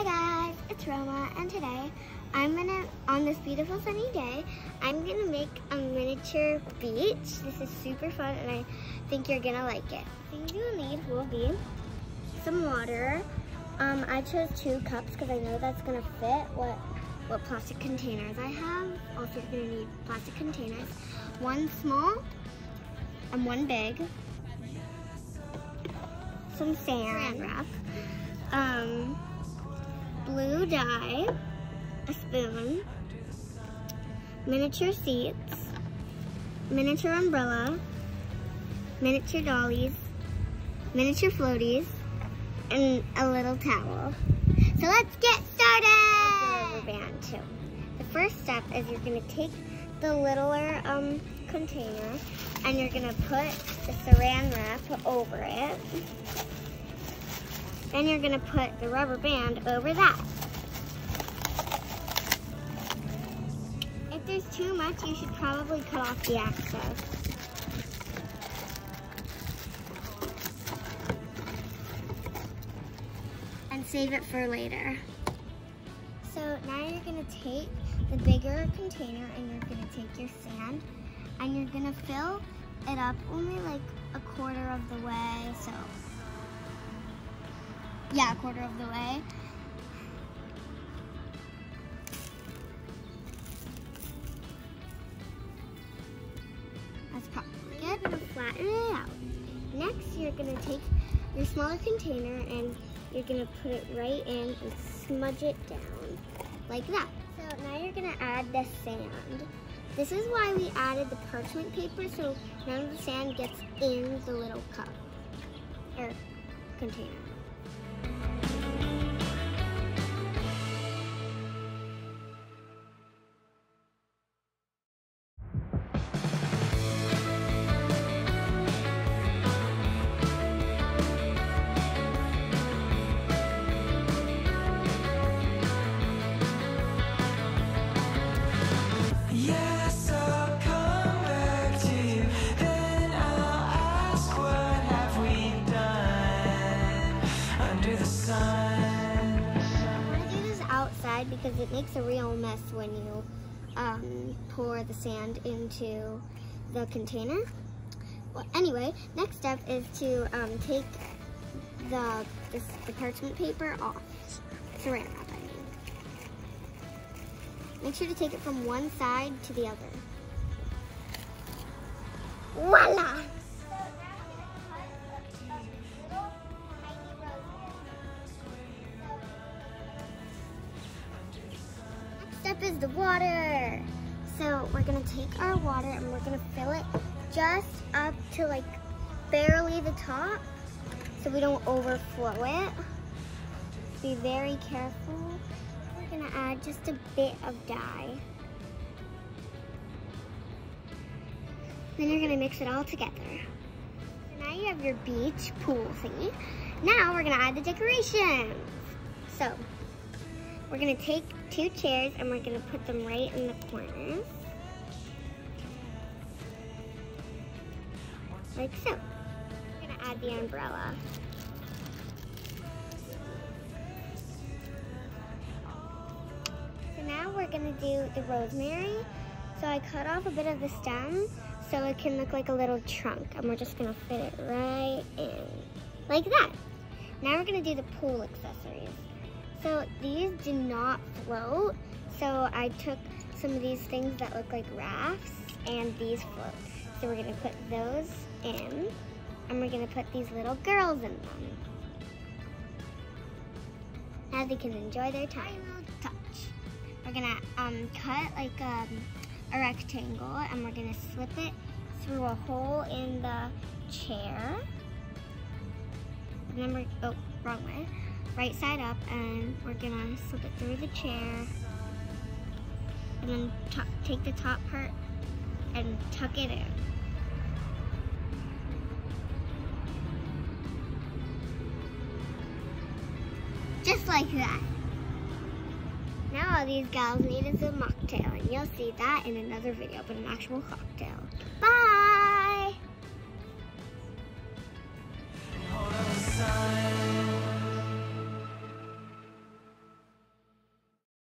Hi guys, it's Roma and today I'm gonna, on this beautiful sunny day, I'm gonna make a miniature beach. This is super fun and I think you're gonna like it. Things you'll need will be some water. Um, I chose two cups because I know that's gonna fit what, what plastic containers I have. Also you're gonna need plastic containers. One small and one big. Some sand wrap. Um, blue dye, a spoon, miniature seats, miniature umbrella, miniature dollies, miniature floaties, and a little towel. So let's get started! rubber band too. The first step is you're gonna take the littler um, container and you're gonna put the saran wrap over it. Then you're gonna put the rubber band over that. If there's too much, you should probably cut off the excess. And save it for later. So now you're gonna take the bigger container and you're gonna take your sand and you're gonna fill it up only like a quarter of the way, so yeah, a quarter of the way. That's probably good. Gonna flatten it out. Next, you're gonna take your smaller container and you're gonna put it right in and smudge it down like that. So now you're gonna add the sand. This is why we added the parchment paper so none of the sand gets in the little cup or container. Outside because it makes a real mess when you um, pour the sand into the container. Well, anyway, next step is to um, take the, this, the parchment paper off. Saran wrap, I mean. Make sure to take it from one side to the other. Voila! The water. So we're gonna take our water and we're gonna fill it just up to like barely the top so we don't overflow it. Be very careful. We're gonna add just a bit of dye. Then you're gonna mix it all together. So now you have your beach pool thingy. Now we're gonna add the decorations. So we're gonna take two chairs and we're gonna put them right in the corners. Like so. We're gonna add the umbrella. So now we're gonna do the rosemary. So I cut off a bit of the stem so it can look like a little trunk and we're just gonna fit it right in, like that. Now we're gonna do the pool accessories. So these do not float. So I took some of these things that look like rafts and these float. So we're gonna put those in and we're gonna put these little girls in them. Now they can enjoy their time. Touch. We're gonna um, cut like um, a rectangle and we're gonna slip it through a hole in the chair. And then we're, oh, wrong way. Right side up and we're gonna slip it through the chair. And then take the top part and tuck it in. Just like that. Now all these gals need is a mocktail, and you'll see that in another video, but an actual cocktail. Bye!